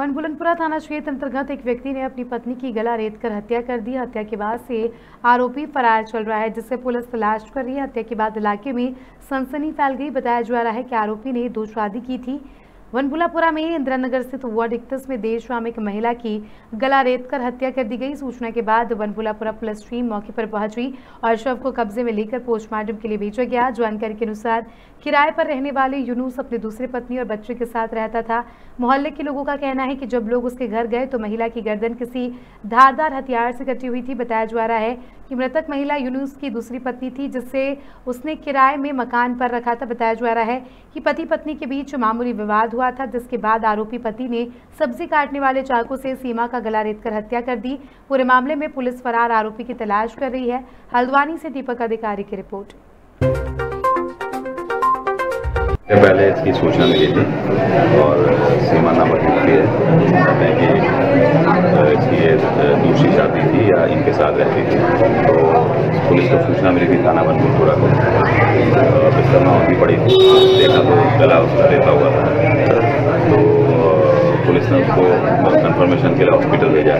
One बुलंदपुरा थाना क्षेत्र अंतर्गत एक व्यक्ति ने अपनी पत्नी की गला रेत कर हत्या कर दी। हत्या के बाद से आरोपी फरार चल रहा है, जिससे पुलिस तलाश कर रही है। हत्या के बाद इलाके में सनसनी फैल गई। बताया जा रहा है कि आरोपी ने दो शादी की थी। वनबुलापुरा में इंदिरा नगर स्थित वार्ड इकतीस में देर शाम एक महिला की गला रेत कर हत्या कर दी गई। सूचना के बाद वनबुलापुरा पुलिस टीम मौके पर पहुँची और शव को कब्जे में लेकर पोस्टमार्टम के लिए भेजा गया। जानकारी के अनुसार किराए पर रहने वाले यूनुस अपनी दूसरे पत्नी और बच्चे के साथ रहता था। मोहल्ले के लोगों का कहना है कि जब लोग उसके घर गए तो महिला की गर्दन किसी धारदार हथियार से कटी हुई थी। बताया जा रहा है कि मृतक महिला यूनुस की दूसरी पत्नी थी, जिससे उसने किराए में मकान पर रखा था। बताया जा रहा है कि पति पत्नी के बीच मामूली विवाद हुआ था, जिसके बाद आरोपी पति ने सब्ज़ी काटने वाले चाकू से सीमा का गला रेतकर हत्या कर दी। पूरे मामले में पुलिस फरार आरोपी की तलाश कर रही है। हल्द्वानी से दीपक अधिकारी की रिपोर्ट। पहले इसकी सूचना मिली थी और सीमा नामक व्यक्ति है कहते हैं कि इसकी ये शादी थी या इनके साथ रहती थी। तो पुलिस को सूचना मिली थी, थाना बनपुरपुरा को। बिस्तरना होती पड़ी थी। देखा तो गला उसका लेता हुआ था। तो पुलिस ने उसको कन्फर्मेशन के लिए हॉस्पिटल भेजा।